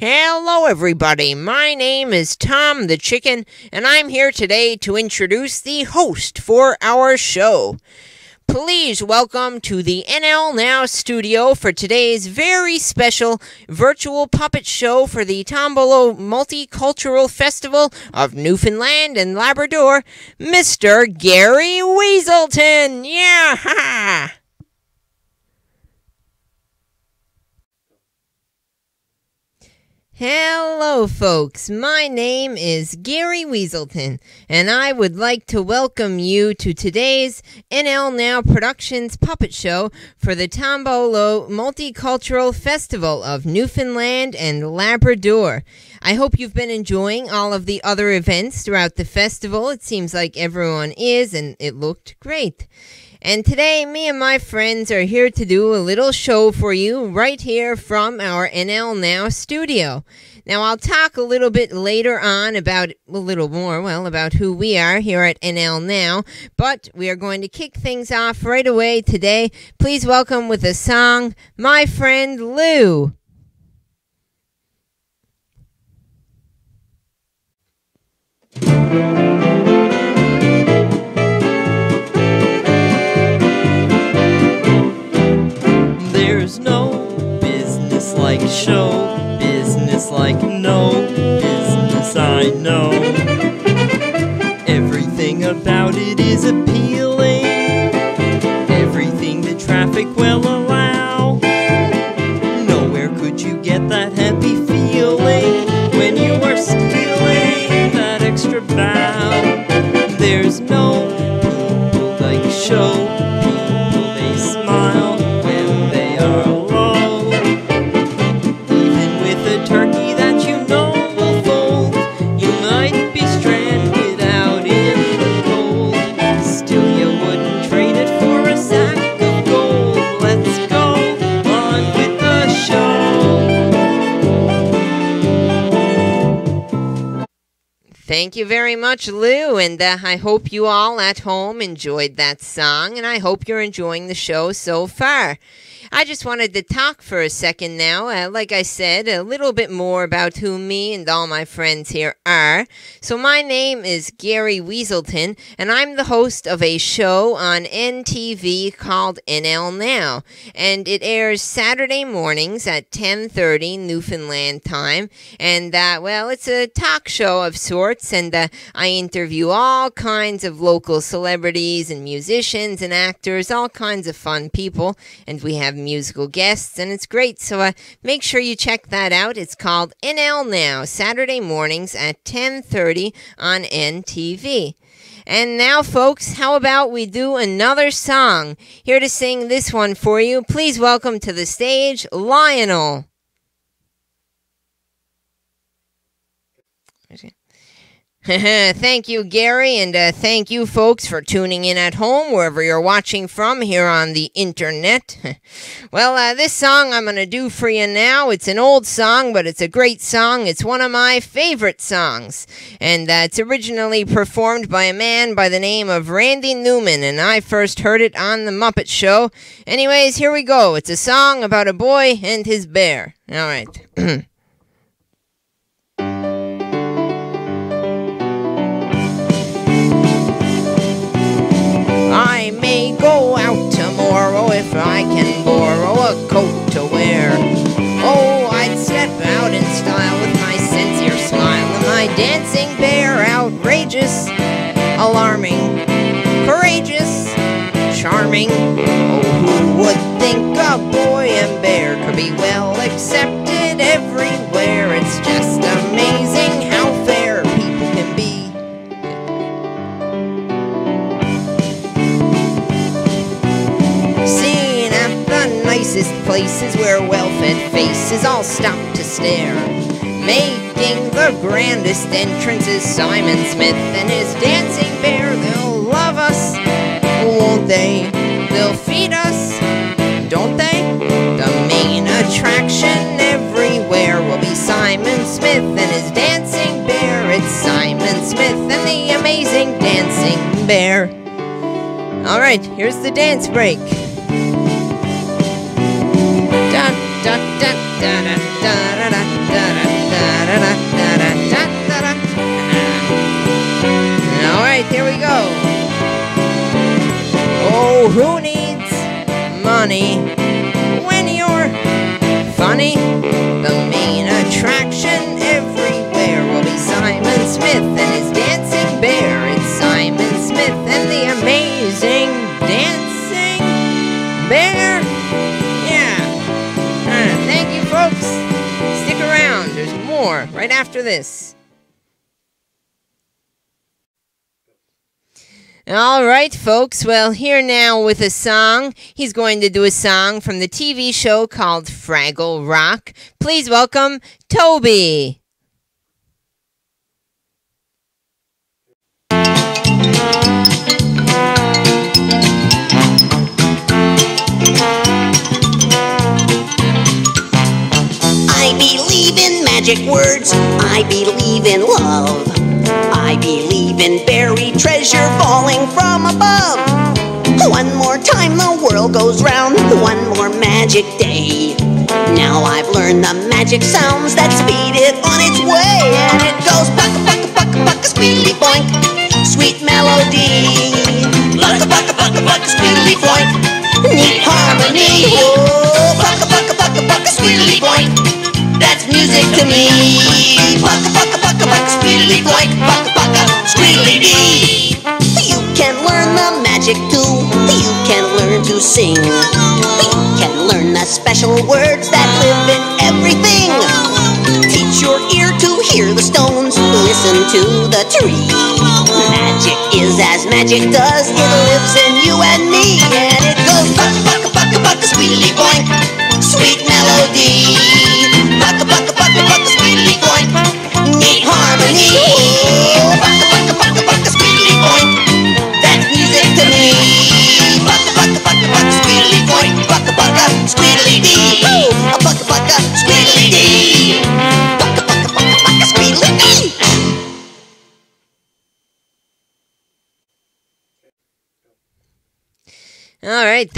Hello, everybody. My name is Tom the Chicken, and I'm here today to introduce the host for our show. Please welcome to the NL Now studio for today's very special virtual puppet show for the Tombolo Multicultural Festival of Newfoundland and Labrador, Mr. Gary Weaselton. Yeah! Hello, folks. My name is Gary Weaselton, and I would like to welcome you to today's NL Now Productions puppet show for the Tombolo Multicultural Festival of Newfoundland and Labrador. I hope you've been enjoying all of the other events throughout the festival. It seems like everyone is, and it looked great. And today, me and my friends are here to do a little show for you right here from our NL Now studio. Now, I'll talk a little bit later on about a little more, well, about who we are here at NL Now, but we are going to kick things off right away today. Please welcome with a song, My Friend Lou. There's I know. Everything about it is appealing. Everything the traffic will Thank you very much, Lou, and uh, I hope you all at home enjoyed that song, and I hope you're enjoying the show so far. I just wanted to talk for a second now. Uh, like I said, a little bit more about who me and all my friends here are. So, my name is Gary Weaselton, and I'm the host of a show on NTV called NL Now, and it airs Saturday mornings at 10:30 Newfoundland time. And uh, well, it's a talk show of sorts, and uh, I interview all kinds of local celebrities and musicians and actors, all kinds of fun people, and we have musical guests, and it's great. So uh, make sure you check that out. It's called NL Now, Saturday mornings at 10:30 on NTV. And now, folks, how about we do another song? Here to sing this one for you, please welcome to the stage Lionel. thank you, Gary, and uh, thank you, folks, for tuning in at home, wherever you're watching from here on the internet. well, uh, this song I'm going to do for you now, it's an old song, but it's a great song. It's one of my favorite songs, and uh, it's originally performed by a man by the name of Randy Newman, and I first heard it on The Muppet Show. Anyways, here we go. It's a song about a boy and his bear. All right. I may go out tomorrow if I can borrow a coat to wear. Oh, I'd step out in style with my sincere smile and my dancing bear outrageous, alarming, courageous, charming. Faces all stop to stare. Making the grandest entrances, Simon Smith and his dancing bear. They'll love us, won't they? They'll feed us, don't they? The main attraction everywhere will be Simon Smith and his dancing bear. It's Simon Smith and the amazing dancing bear. All right, here's the dance break. Da da da Alright, we go. Oh, who needs money after this. All right, folks. Well, here now with a song. He's going to do a song from the TV show called Fraggle Rock. Please welcome Toby. Believe in magic words. I believe in love. I believe in buried treasure falling from above. One more time the world goes round. One more magic day. Now I've learned the magic sounds that speed it on its way. And it goes bucka bucka bucka bucka squealy boink. Sweet melody. Bucka bucka bucka bucka squealy boink. Music to me. Bucka bucka bucka bucka squealy boink. Bucka bucka squealy dee. You can learn the magic too. You can learn to sing. You can learn the special words that live in everything. Teach your ear to hear the stones. Listen to the tree. Magic is as magic does. It lives in you and me. And it goes bucka bucka bucka bucka squealy boink. Sweet melody.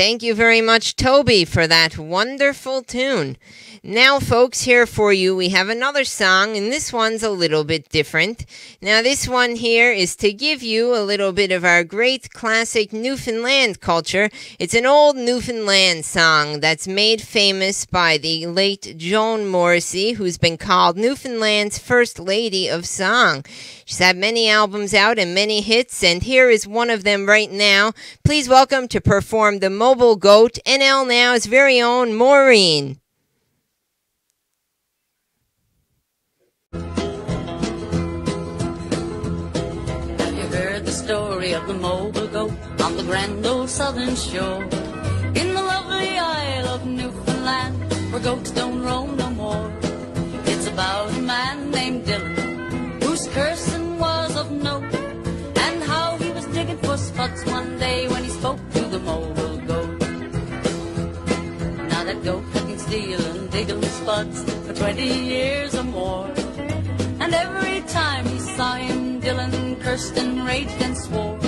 Thank you very much, Toby, for that wonderful tune. Now, folks, here for you, we have another song, and this one's a little bit different. Now, this one here is to give you a little bit of our great classic Newfoundland culture. It's an old Newfoundland song that's made famous by the late Joan Morrissey, who's been called Newfoundland's first lady of song. She's had many albums out and many hits, and here is one of them right now. Please welcome to perform the Mobile Goat, NL Now's very own Maureen. The story of the mobile goat on the grand old southern shore? In the lovely Isle of Newfoundland, where goats don't roam no more. It's about a man named Dylan, whose cursing was of note, and how he was digging for spots one day when he spoke to the mobile goat. Now that goat had been stealing, digging spots for 20 years or more. And every time he saw him, Dylan cursed and raged and swore.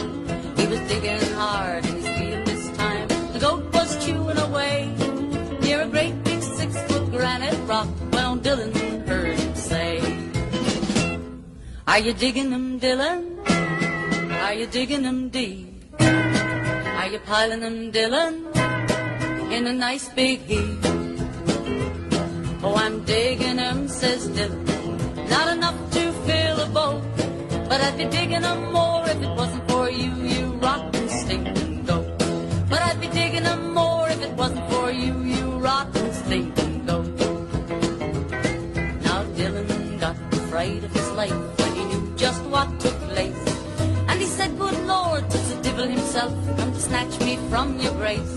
He was digging hard in his field this time. The goat was chewing away near a great big six foot granite rock old Dylan heard him say, Are you digging them, Dylan? Are you digging them deep? Are you piling them, Dylan, in a nice big heap? Oh, I'm digging them, says Dylan. Not enough to fill a boat, but I'd be digging them more if it wasn't for you, you rotten stinking goat. But I'd be digging them more if it wasn't for you, you rotten stinking goat. Now Dylan got afraid of his life when he knew just what took place. And he said, Good Lord, tis the devil himself come to snatch me from your grace.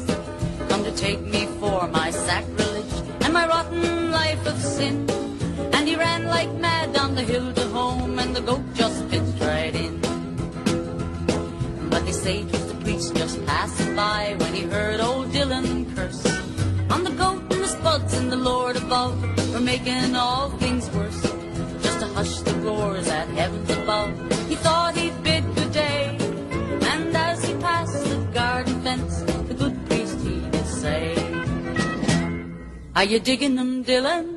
Come to take me for my sacrilege and my rotten life of sin. And he ran like mad down the hill to home, and the goat just pitched right in. But they say it was the priest just passing by when he heard old Dylan curse on the goat and the spuds and the Lord above for making all things worse. Just to hush the roars at heavens above, he thought he'd bid good day. And as he passed the garden fence, the good priest he did say, Are you digging them, Dylan?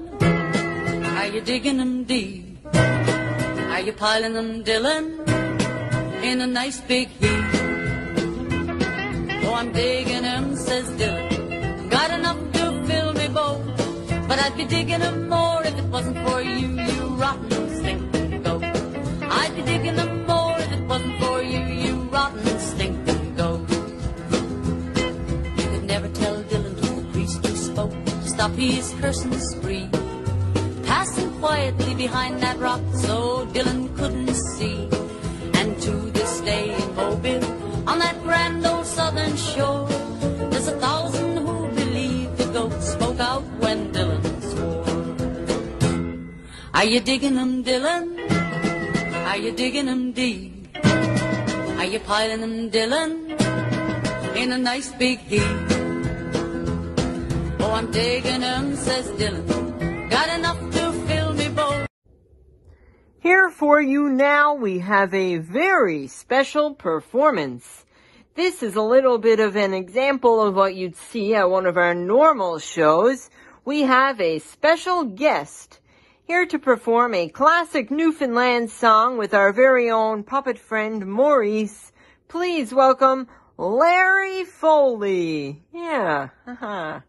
Are you digging them deep? Are you piling them, Dylan, in a nice big heap? Oh, I'm digging them, says Dylan. And I'd be digging them more if it wasn't for you, you rotten stinking goat. I'd be digging them more if it wasn't for you, you rotten stinking goat. You could never tell Dylan to the priest who spoke to stop his cursing spree. Quietly behind that rock so Dylan couldn't see. And to this day in Mobile, on that grand old southern shore, there's a thousand who believe the goat spoke out when Dylan swore. Are you digging them, Dylan? Are you digging them deep? Are you piling them, Dylan, in a nice big heap? Oh, I'm digging them, says Dylan. Got enough Here for you now, we have a very special performance. This is a little bit of an example of what you'd see at one of our normal shows. We have a special guest here to perform a classic Newfoundland song with our very own puppet friend Maurice. Please welcome Larry Foley. Yeah.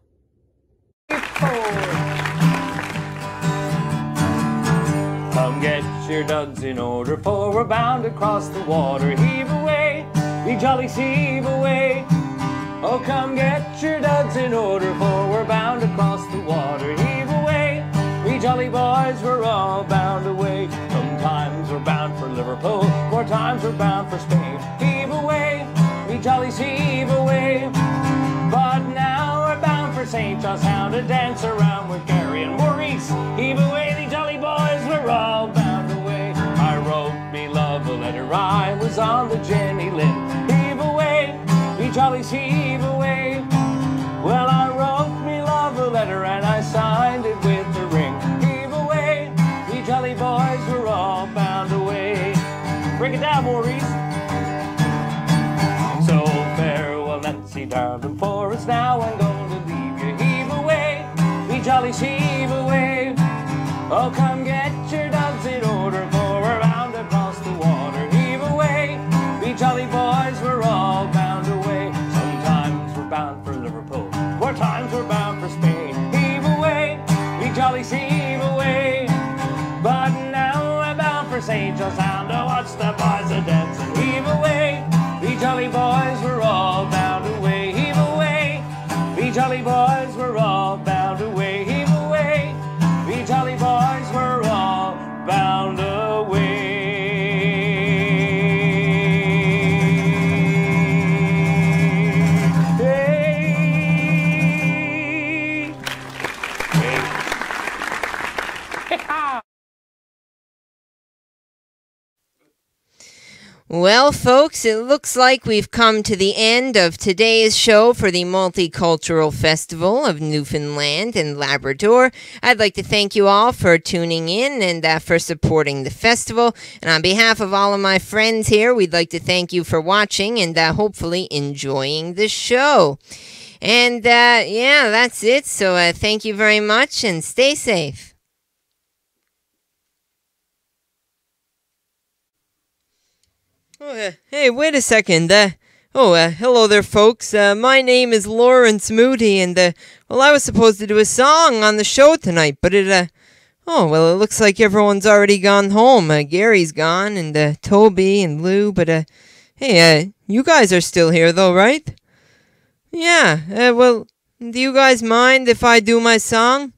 Larry. Come get your duds in order, for we're bound across the water. Heave away, we jolly heave away. Oh, come get your duds in order, for we're bound across the water. Heave away, we jolly boys, we're all bound away. Sometimes we're bound for Liverpool, more times we're bound for Spain. Darling, for it's now I'm going to leave you. Heave away, we jolly heave away. Oh, come folks, it looks like we've come to the end of today's show for the Multicultural Festival of Newfoundland and Labrador. I'd like to thank you all for tuning in and uh, for supporting the festival. And on behalf of all of my friends here, we'd like to thank you for watching and uh, hopefully enjoying the show. And uh, yeah, that's it. So uh, thank you very much and stay safe. Oh, hey, wait a second. Uh, oh, uh, hello there, folks. Uh, my name is Lawrence Moody, and, uh, well, I was supposed to do a song on the show tonight, but it, uh, oh, well, it looks like everyone's already gone home. Uh, Gary's gone, and, uh, Toby and Lou, but, uh, hey, uh, you guys are still here, though, right? Yeah, uh, well, do you guys mind if I do my song?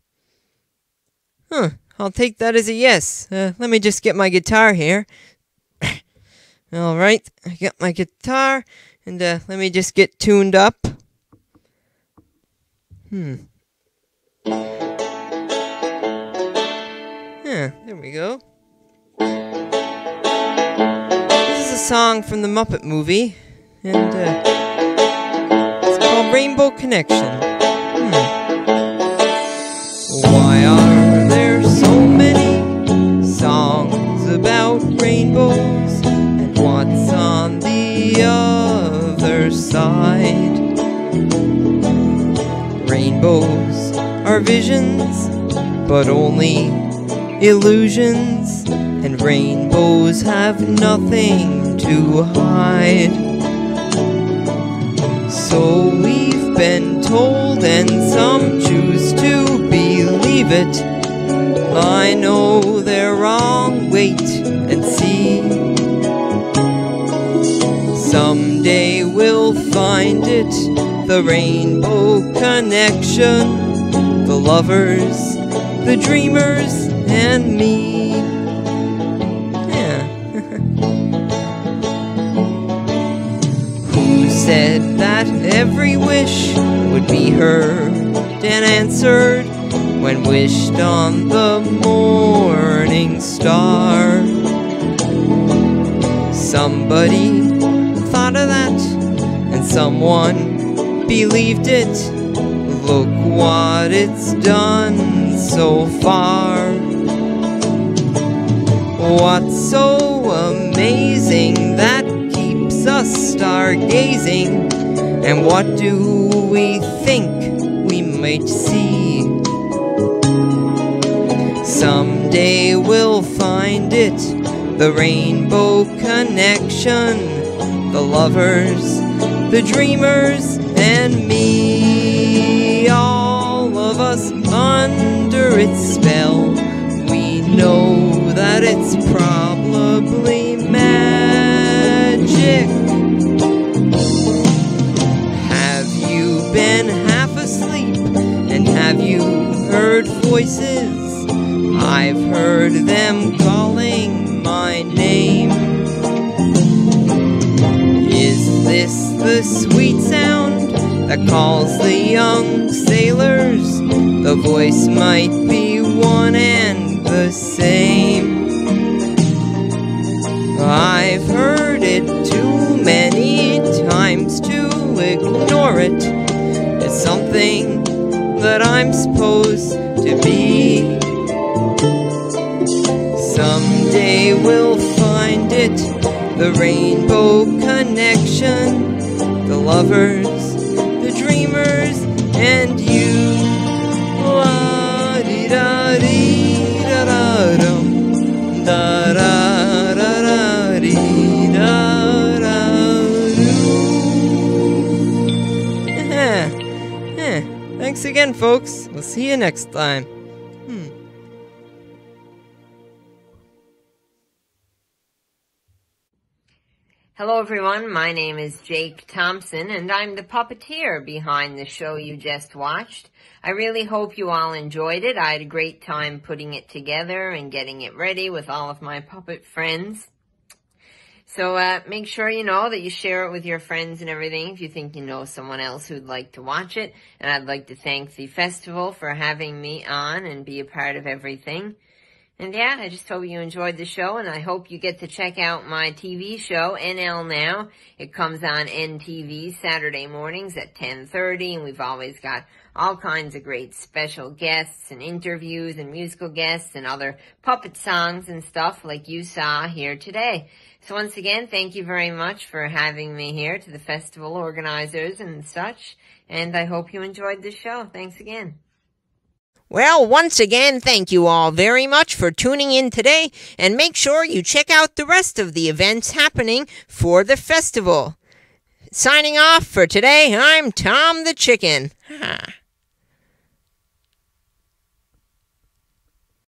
Huh, I'll take that as a yes. Uh, let me just get my guitar here. All right, I got my guitar, and uh, let me just get tuned up. Hmm. Yeah, there we go. This is a song from the Muppet movie, and uh, it's called Rainbow Connection. Hmm. Why are there so many songs about rainbows? Rainbows are visions, but only illusions. And rainbows have nothing to hide. So we've been told, and some choose to believe it. I know they're wrong, wait and see. Someday we'll find it, the rainbow connection, the lovers, the dreamers, and me. Yeah. Who said that every wish would be heard and answered when wished on the morning star? Somebody thought of that, and someone believed it. Look what it's done so far. What's so amazing that keeps us stargazing? And what do we think we might see? Someday we'll find it, the rainbow connection, the lovers, the dreamers, and me. All of us under its spell. We know that it's probably magic. Have you been half asleep? And have you heard voices? I've heard them calls the young sailors? The voice might be one and the same. I've heard it too many times to ignore it. It's something that I'm supposed to be. Someday we'll find it, the rainbow connection, the lovers, and you. Eh, eh. Thanks again, folks. We'll see you next time. Hello, everyone. My name is Jake Thompson, and I'm the puppeteer behind the show you just watched. I really hope you all enjoyed it. I had a great time putting it together and getting it ready with all of my puppet friends. So uh, make sure you know that you share it with your friends and everything if you think you know someone else who'd like to watch it. And I'd like to thank the festival for having me on and be a part of everything. And yeah, I just hope you enjoyed the show and I hope you get to check out my TV show, NL Now. It comes on NTV Saturday mornings at 10.30 and we've always got all kinds of great special guests and interviews and musical guests and other puppet songs and stuff like you saw here today. So once again, thank you very much for having me here to the festival organizers and such. And I hope you enjoyed the show. Thanks again. Well, once again, thank you all very much for tuning in today, and make sure you check out the rest of the events happening for the festival. Signing off for today, I'm Tom the Chicken.